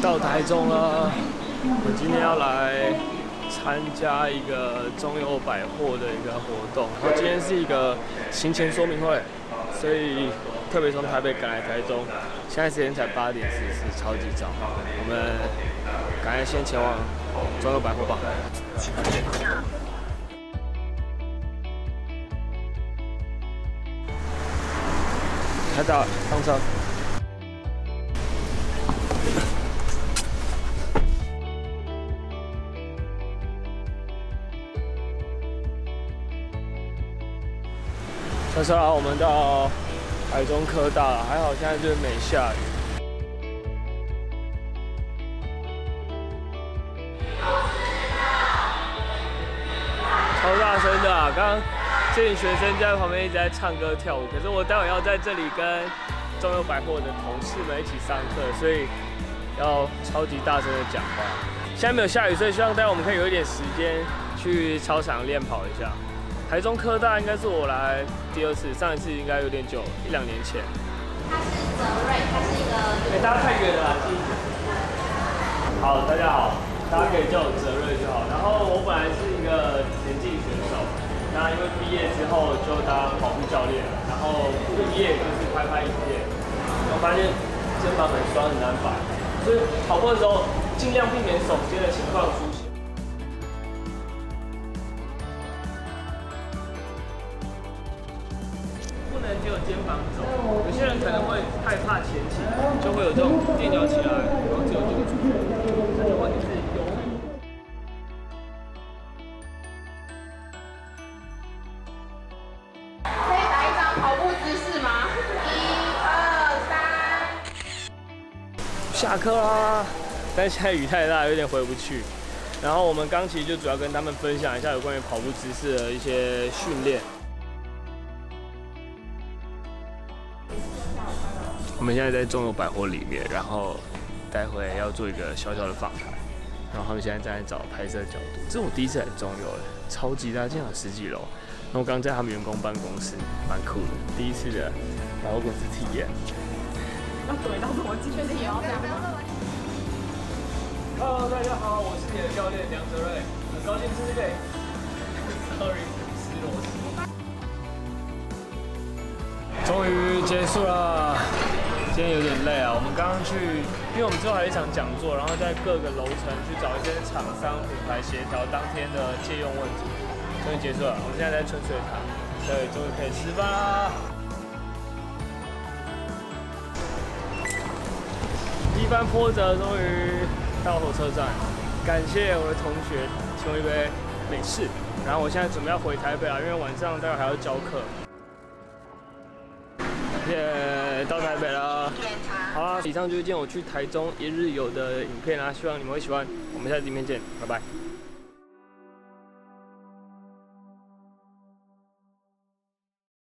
到台中了，我今天要来参加一个中友百货的一个活动，然后今天是一个行前说明会，所以特别从台北赶来台中，现在时间才八点四十，超级早，我们赶快先前往中友百货吧。开到上车。上车了，我们到海中科大了，还好现在就是没下雨。超大声的啊！刚这群学生在旁边一直在唱歌跳舞，可是我待会要在这里跟中友百货的同事们一起上课，所以要超级大声的讲话。现在没有下雨，所以希望待会我们可以有一点时间去操场练跑一下。台中科大应该是我来第二次，上一次应该有点久，一两年前。他是泽瑞，他是一个。哎，大家太远了，好，大家好，大家可以叫我泽瑞教练，然后副业就是拍拍影片。我发现肩膀很酸，很难摆，所以跑步的时候尽量避免耸肩的情况出现。不能只有肩膀走，有些人可能会害怕前倾，就会有这种垫脚起来，跑步姿势吗？一二三。下课啦，但现在雨太大，有点回不去。然后我们刚其实就主要跟他们分享一下有关于跑步姿势的一些训练。我们现在在中友百货里面，然后待会要做一个小小的访谈，然后他们现在正在找拍摄角度。这是我第一次来中友，超级大，竟然有十几楼。然后我刚在他们员工办公室，蛮酷的，第一次的百货公司体验。要怼到什么进去？也要这样吗？Hello，大家好，我是你的教练梁泽瑞，很高兴这次可以。Sorry，失落。终于结束了，今天有点累啊。我们刚刚去，因为我们之后还有一场讲座，然后在各个楼层去找一些厂商品牌协调当天的借用问题。终于结束了，我们现在在春水堂，对，终于可以吃饭啦。一番波折终于到火车站，感谢我的同学请我一杯美式，然后我现在准备要回台北啊，因为晚上待会还要教课。耶，到台北了。好啦，以上就是今天我去台中一日游的影片啦，希望你们会喜欢。我们下次影片见，拜拜。